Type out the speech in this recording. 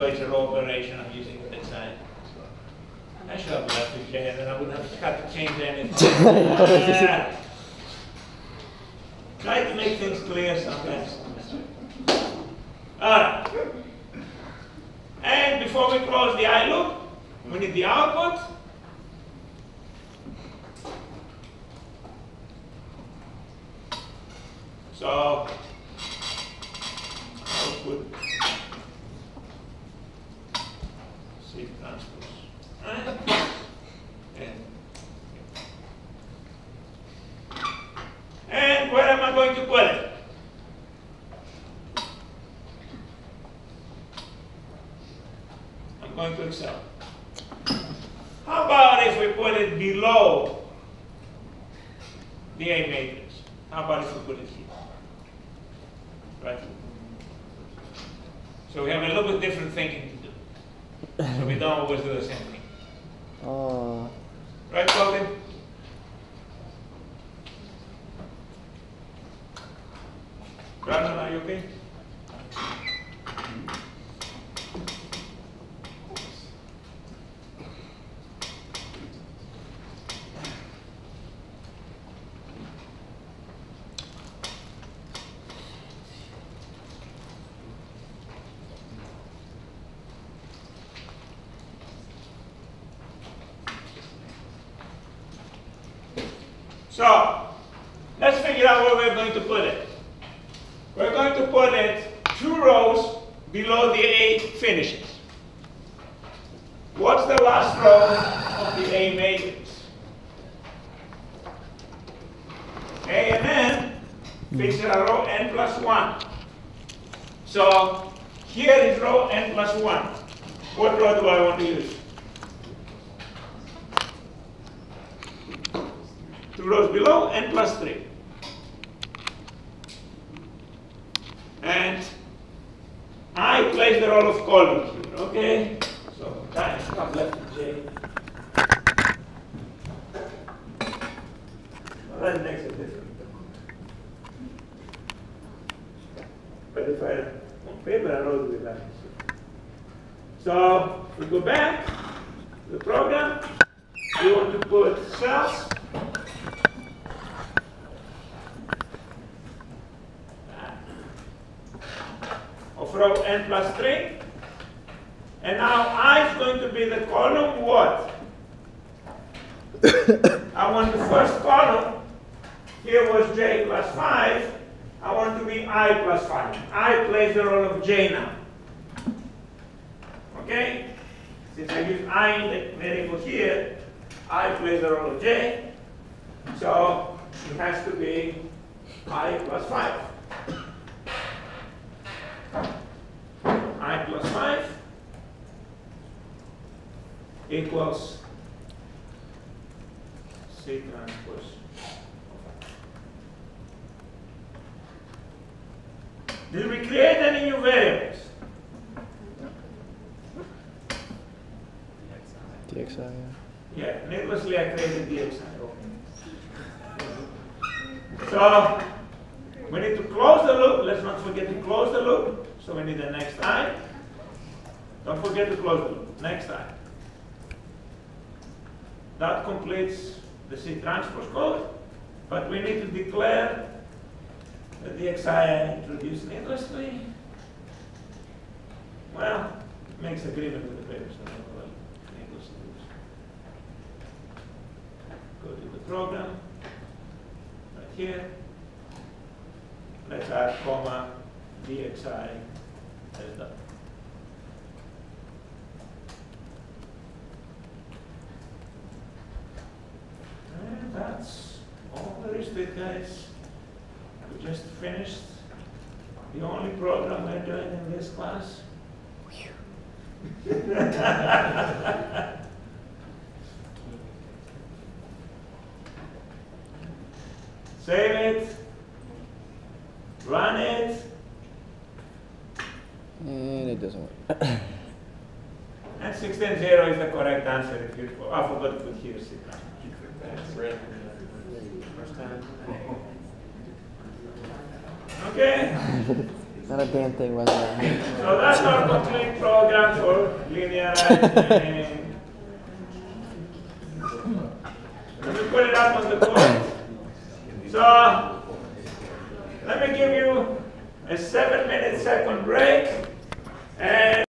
it's an operation, I'm using that sign. I should have left it there, then I wouldn't have had to change anything. Try to make things clear sometimes. Alright. And before we close the eye loop, we need the output. So, output And And where am I going to put it? I'm going to Excel. How about if we put it below the A matrix? How about if we put it here? Right? So we have a little bit different thinking. So we don't always do the same thing. Oh, Right, Colin? Brandon, are you okay? So, let's figure out where we're going to put it. We're going to put it two rows below the A finishes. What's the last row of the A matrix? A and N fits in a row n plus 1. So here is row n plus 1. What row do I want to use? Two rows below n plus 3. And I place the role of column here, okay? So is not left to J. Well, that makes it different. But if I, on paper, I wrote it like. So we go back to the program. We want to put cells. Of row n plus 3. And now I is going to be the column what? I want the first column, here was j plus 5, I want to be i plus 5. I plays the role of j now. Okay? Since I use i in the variable here, i plays the role of j. So it has to be i plus 5. i plus 5 equals C transpose. Did we create any new variables? DXI, yeah. Yeah, needlessly I created DXI. Okay. So we need to close the loop. Let's not forget to close the loop. So we need the next i. Don't forget to close the loop. Next i. That completes the C transpose code, but we need to declare that the DXI I introduced needlessly. Well, it makes agreement with the papers. What needlessly. Go to the program, right here. Let's add comma DXI as done. And that's all there is to it, guys. We just finished the only program we're doing in this class. Save it, run it, And it doesn't work. and sixteen zero is the correct answer if you, I forgot to put here, C First time. Okay? Not a damn thing was there. So that's our complete program for linear. Let me put it up on the board. So let me give you a seven minute second break and